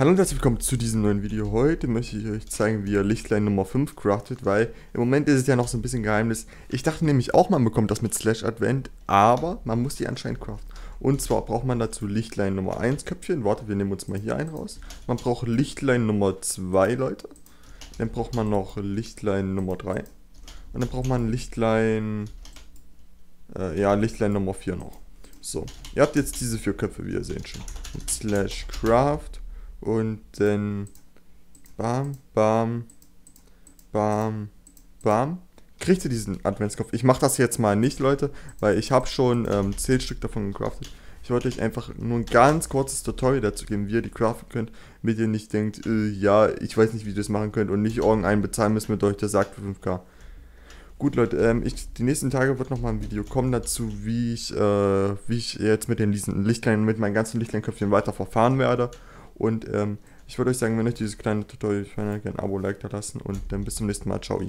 Hallo und herzlich willkommen zu diesem neuen Video. Heute möchte ich euch zeigen, wie ihr Lichtlein Nummer 5 craftet, weil im Moment ist es ja noch so ein bisschen Geheimnis. Ich dachte nämlich auch, man bekommt das mit Slash Advent, aber man muss die anscheinend craften. Und zwar braucht man dazu Lichtlein Nummer 1 Köpfchen. Warte, wir nehmen uns mal hier einen raus. Man braucht Lichtlein Nummer 2, Leute. Dann braucht man noch Lichtlein Nummer 3. Und dann braucht man Lichtlein... Äh, ja, Lichtlein Nummer 4 noch. So, ihr habt jetzt diese vier Köpfe, wie ihr seht schon. Mit Slash Craft und dann bam, bam, bam, bam. Kriegt ihr diesen Adventskopf? Ich mache das jetzt mal nicht, Leute, weil ich habe schon ähm, 10 Stück davon gecraftet. Ich wollte euch einfach nur ein ganz kurzes Tutorial dazu geben, wie ihr die craften könnt, damit ihr nicht denkt, äh, ja, ich weiß nicht, wie ihr das machen könnt und nicht irgendeinen bezahlen müsst mit euch, der sagt für 5k. Gut, Leute, ähm, ich, die nächsten Tage wird nochmal ein Video kommen dazu, wie ich, äh, wie ich jetzt mit den Lichtlein, mit meinen ganzen Lichtleinköpfchen weiter verfahren werde. Und ähm, ich würde euch sagen, wenn euch dieses kleine Tutorial gefallen hat, gerne ein Abo, Like da lassen und dann bis zum nächsten Mal. Ciao.